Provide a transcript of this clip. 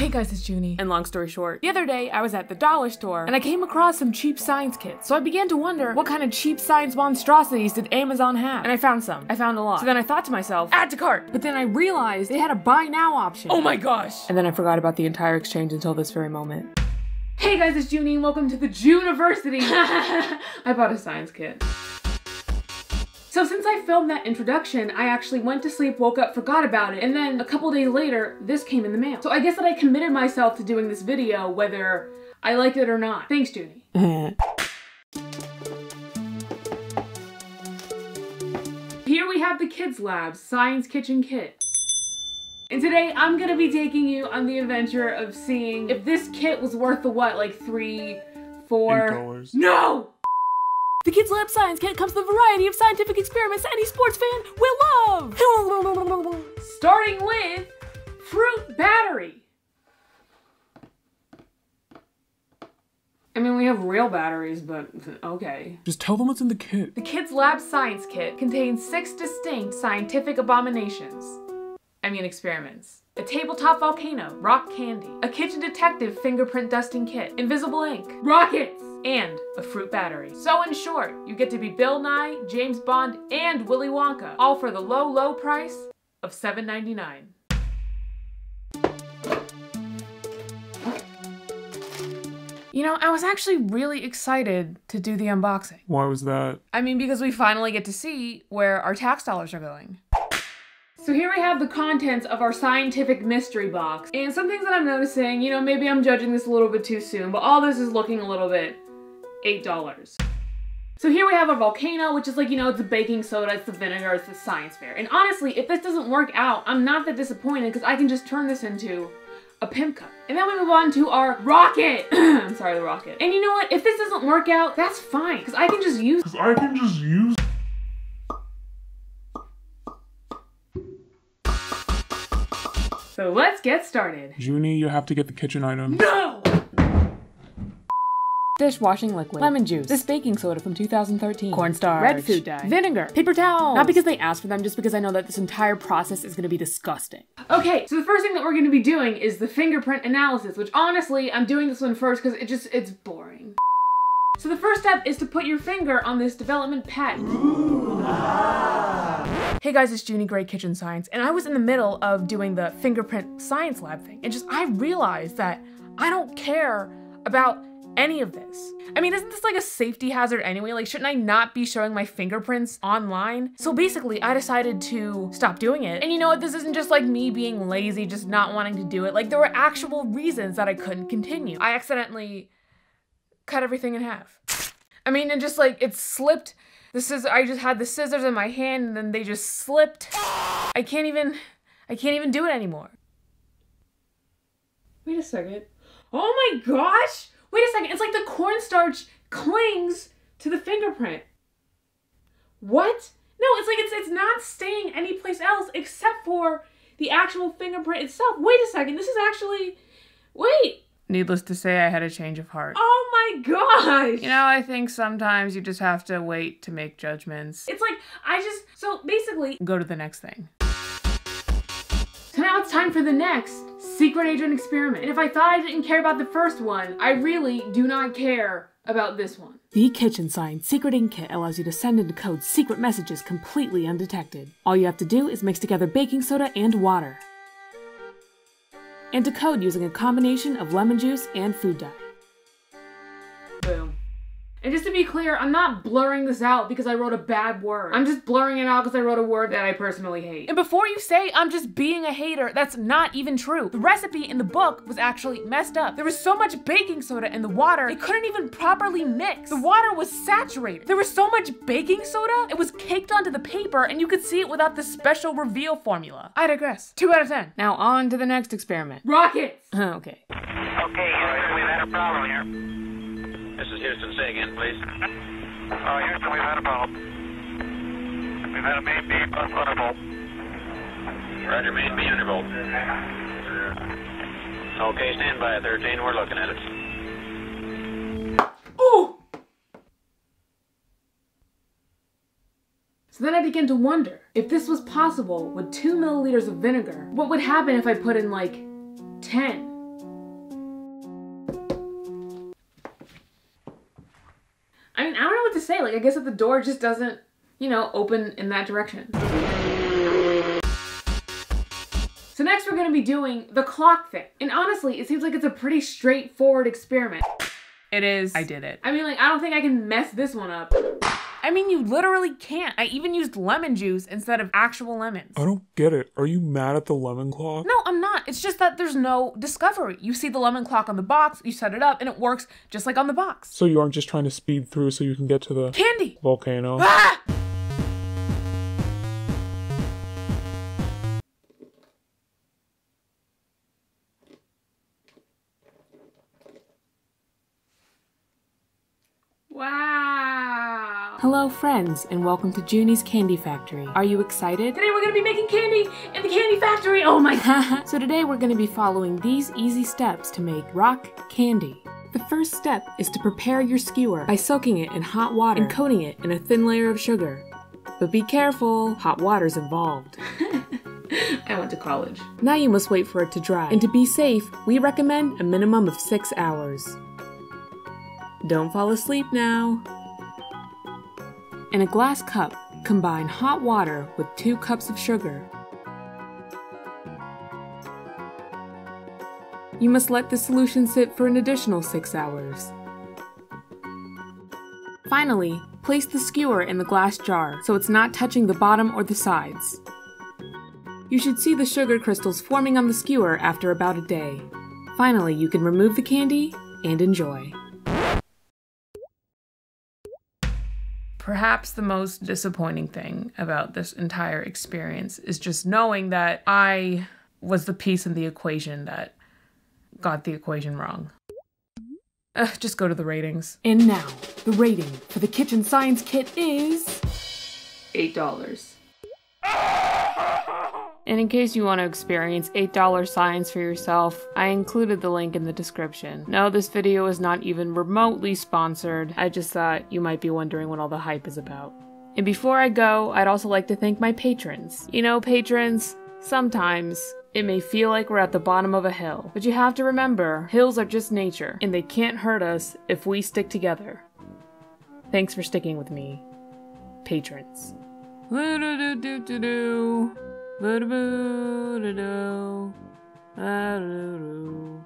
Hey guys, it's Junie. And long story short, the other day I was at the dollar store and I came across some cheap science kits. So I began to wonder what kind of cheap science monstrosities did Amazon have? And I found some. I found a lot. So then I thought to myself, add to cart. But then I realized they had a buy now option. Oh my gosh. And then I forgot about the entire exchange until this very moment. Hey guys, it's Junie and welcome to the Juniversity. I bought a science kit. So since I filmed that introduction, I actually went to sleep, woke up, forgot about it, and then a couple days later, this came in the mail. So I guess that I committed myself to doing this video whether I liked it or not. Thanks, Junie. Here we have the Kids Lab Science Kitchen Kit. And today I'm gonna be taking you on the adventure of seeing if this kit was worth the what, like three, four... $8. No! The Kids Lab Science Kit comes with a variety of scientific experiments any sports fan will love! Starting with Fruit Battery. I mean, we have real batteries, but okay. Just tell them what's in the kit. The Kids Lab Science Kit contains six distinct scientific abominations. I mean, experiments. A tabletop volcano, rock candy, a kitchen detective fingerprint dusting kit, invisible ink, rockets, and a fruit battery. So in short, you get to be Bill Nye, James Bond, and Willy Wonka, all for the low, low price of $7.99. You know, I was actually really excited to do the unboxing. Why was that? I mean, because we finally get to see where our tax dollars are going. So here we have the contents of our scientific mystery box. And some things that I'm noticing, you know, maybe I'm judging this a little bit too soon, but all this is looking a little bit $8. So here we have a volcano, which is like, you know, it's the baking soda, it's the vinegar, it's the science fair. And honestly, if this doesn't work out, I'm not that disappointed because I can just turn this into a pimp cup. And then we move on to our rocket. I'm sorry, the rocket. And you know what? If this doesn't work out, that's fine because I can just use Cause I can just use. So let's get started. Junie, you have to get the kitchen item. No! Dishwashing liquid, lemon juice, this baking soda from 2013, cornstarch, red food dye, vinegar, paper towel. Not because they asked for them, just because I know that this entire process is gonna be disgusting. Okay, so the first thing that we're gonna be doing is the fingerprint analysis, which honestly, I'm doing this one first because it just, it's boring. So the first step is to put your finger on this development patent. Hey guys, it's Junie Great Kitchen Science, and I was in the middle of doing the fingerprint science lab thing, and just I realized that I don't care about any of this. I mean, isn't this like a safety hazard anyway? Like, shouldn't I not be showing my fingerprints online? So basically, I decided to stop doing it. And you know what? This isn't just like me being lazy, just not wanting to do it. Like, there were actual reasons that I couldn't continue. I accidentally cut everything in half. I mean, and just like it slipped. The scissors, I just had the scissors in my hand and then they just slipped. I can't even, I can't even do it anymore. Wait a second. Oh my gosh! Wait a second, it's like the cornstarch clings to the fingerprint. What? No, it's like it's it's not staying anyplace else except for the actual fingerprint itself. Wait a second, this is actually wait. Needless to say, I had a change of heart. Oh my gosh! You know, I think sometimes you just have to wait to make judgments. It's like, I just, so basically, go to the next thing. So now it's time for the next secret agent experiment. And if I thought I didn't care about the first one, I really do not care about this one. The Kitchen Science Secret Ink Kit allows you to send and decode secret messages completely undetected. All you have to do is mix together baking soda and water and decode using a combination of lemon juice and food dye. Boom. And just to be clear, I'm not blurring this out because I wrote a bad word. I'm just blurring it out because I wrote a word that I personally hate. And before you say I'm just being a hater, that's not even true. The recipe in the book was actually messed up. There was so much baking soda in the water, it couldn't even properly mix. The water was saturated. There was so much baking soda, it was caked onto the paper and you could see it without the special reveal formula. I digress. Two out of 10. Now on to the next experiment. Rockets! okay. Okay, Houston, we've had a problem here. Again, please. Uh, Houston, we've had a problem. We've had a main beam plus undervolt. Roger, main beam undervolt. Okay, stand by, 13. We're looking at it. Ooh! So then I began to wonder, if this was possible with two milliliters of vinegar, what would happen if I put in like 10 to say. Like, I guess that the door just doesn't, you know, open in that direction. So next we're gonna be doing the clock thing. And honestly, it seems like it's a pretty straightforward experiment. It is. I did it. I mean, like, I don't think I can mess this one up. I mean, you literally can't. I even used lemon juice instead of actual lemons. I don't get it. Are you mad at the lemon clock? No, I'm not. It's just that there's no discovery. You see the lemon clock on the box, you set it up, and it works just like on the box. So you aren't just trying to speed through so you can get to the Candy! volcano? Ah! Hello, friends, and welcome to Junie's Candy Factory. Are you excited? Today we're gonna be making candy in the candy factory. Oh my god. so, today we're going to be following these easy steps to make rock candy. The first step is to prepare your skewer by soaking it in hot water and coating it in a thin layer of sugar. But be careful, hot water's involved. I went to college. Now you must wait for it to dry, and to be safe, we recommend a minimum of 6 hours. Don't fall asleep now. In a glass cup, combine hot water with 2 cups of sugar. You must let the solution sit for an additional 6 hours. Finally, place the skewer in the glass jar so it's not touching the bottom or the sides. You should see the sugar crystals forming on the skewer after about a day. Finally, you can remove the candy and enjoy. Perhaps the most disappointing thing about this entire experience is just knowing that I was the piece in the equation that got the equation wrong. Ugh, just go to the ratings. And now, the rating for the kitchen science kit is. Eight dollars. And in case you want to experience $8 science for yourself, I included the link in the description. No, this video is not even remotely sponsored. I just thought you might be wondering what all the hype is about. And before I go, I'd also like to thank my patrons. You know, patrons, sometimes it may feel like we're at the bottom of a hill, but you have to remember, hills are just nature, and they can't hurt us if we stick together. Thanks for sticking with me, patrons. Ah-doo-doo.